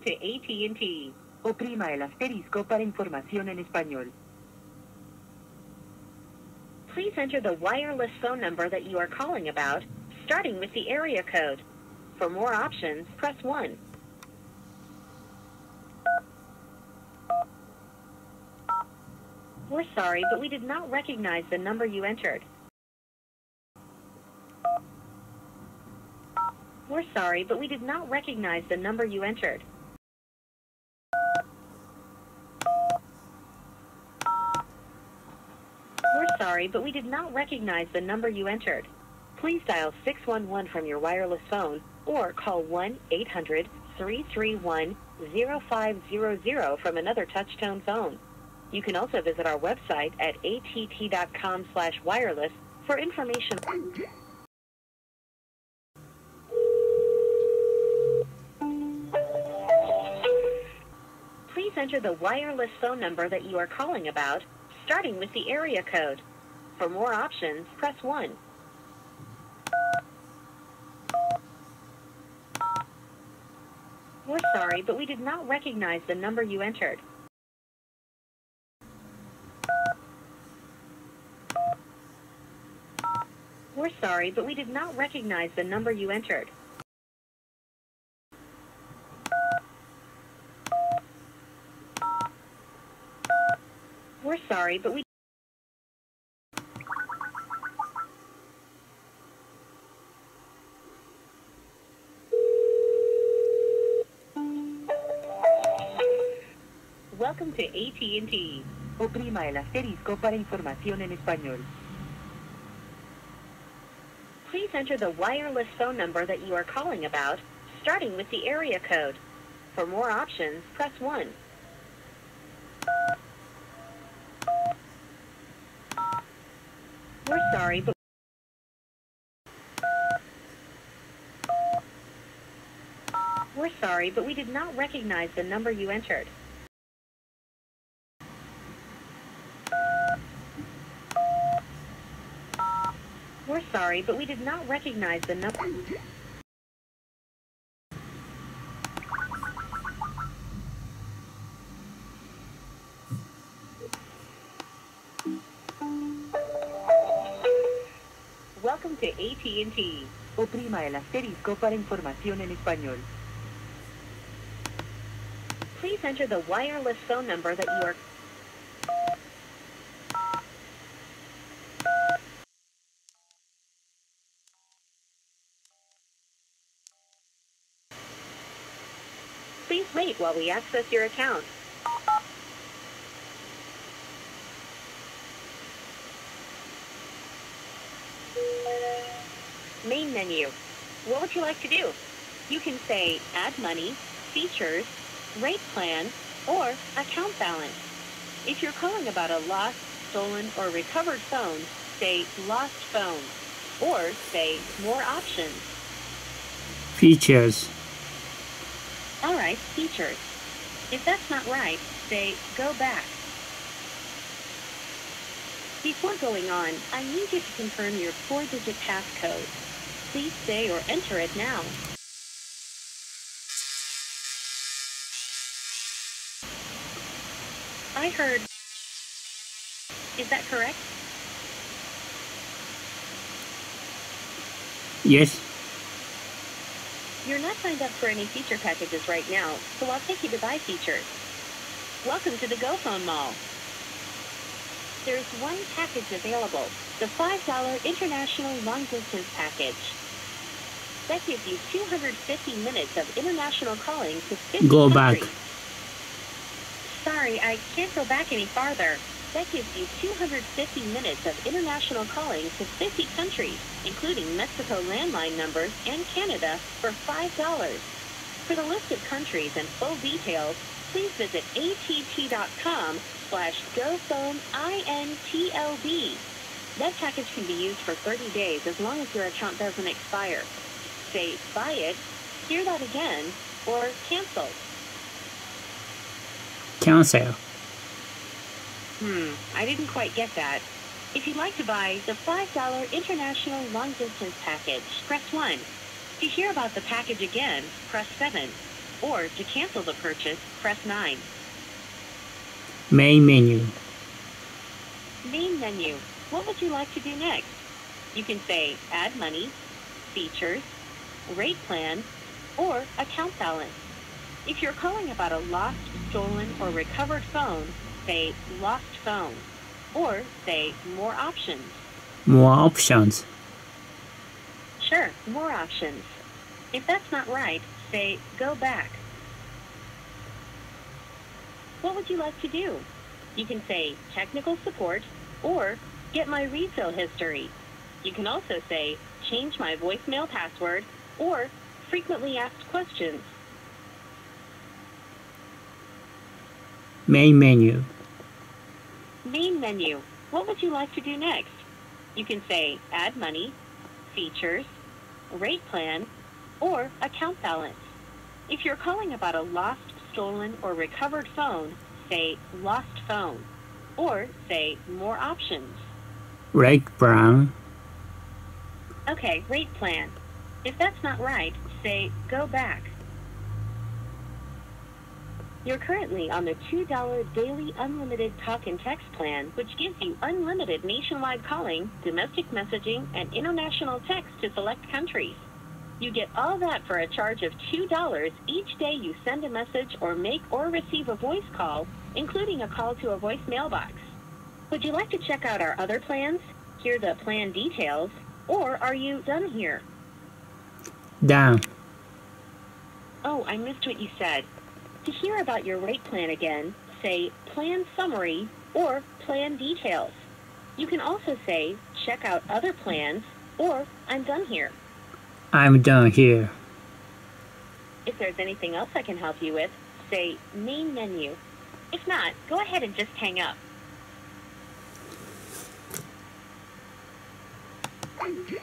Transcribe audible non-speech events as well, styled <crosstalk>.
to AT&T. Oprima el asterisco para información en español. Please enter the wireless phone number that you are calling about, starting with the area code. For more options, press 1. We're sorry, but we did not recognize the number you entered. We're sorry, but we did not recognize the number you entered. We're sorry, but we did not recognize the number you entered. Please dial 611 from your wireless phone or call 1-800-331-0500 from another touch-tone phone. You can also visit our website at att.com slash wireless for information. Please enter the wireless phone number that you are calling about, starting with the area code. For more options, press 1. We're sorry, but we did not recognize the number you entered. We're sorry, but we did not recognize the number you entered. We're sorry, but we Welcome to AT&T. Oprima el asterisco para información en español. Please enter the wireless phone number that you are calling about, starting with the area code. For more options, press 1. We're sorry, but We're sorry, but we did not recognize the number you entered. Sorry, but we did not recognize the number. Welcome to AT&T. Oprima el asterisco para información en español. Please enter the wireless phone number that you are Please wait while we access your account. Main menu. What would you like to do? You can say add money, features, rate plan, or account balance. If you're calling about a lost, stolen, or recovered phone, say lost phone, or say more options. Features. All right, features. If that's not right, say go back. Before going on, I need you to confirm your four-digit passcode. Please say or enter it now. I heard. Is that correct? Yes. You're not signed up for any feature packages right now, so I'll take you to buy features. Welcome to the GoPhone Mall. There's one package available, the $5 International Long Distance Package. That gives you 250 minutes of international calling to 50 Go back. Sorry, I can't go back any farther. That gives you 250 minutes of international calling to 50 countries, including Mexico landline numbers and Canada for $5. For the list of countries and full details, please visit att.com slash GoPhoneINTLB. That package can be used for 30 days as long as your account doesn't expire. Say buy it, hear that again, or cancel. Cancel. Hmm, I didn't quite get that. If you'd like to buy the $5 International Long Distance Package, press 1. To hear about the package again, press 7. or to cancel the purchase, press 9. Main menu. Main menu. What would you like to do next? You can say add money, features, rate plan, or account balance. If you're calling about a lost, stolen, or recovered phone, say lost phone, or say more options. More options. Sure, more options. If that's not right, say go back. What would you like to do? You can say technical support or get my refill history. You can also say change my voicemail password or frequently asked questions. Main menu. Main menu. What would you like to do next? You can say add money, features, rate plan, or account balance. If you're calling about a lost, stolen, or recovered phone, say lost phone, or say more options. Rate plan. Okay, rate plan. If that's not right, say go back. You're currently on the $2 daily unlimited talk and text plan, which gives you unlimited nationwide calling, domestic messaging, and international text to select countries. You get all that for a charge of $2 each day you send a message or make or receive a voice call, including a call to a voice mailbox. Would you like to check out our other plans, hear the plan details, or are you done here? Down. Oh, I missed what you said. To hear about your rate plan again, say Plan Summary or Plan Details. You can also say Check out other plans or I'm done here. I'm done here. If there's anything else I can help you with, say Main Menu. If not, go ahead and just hang up. Thank <laughs> you.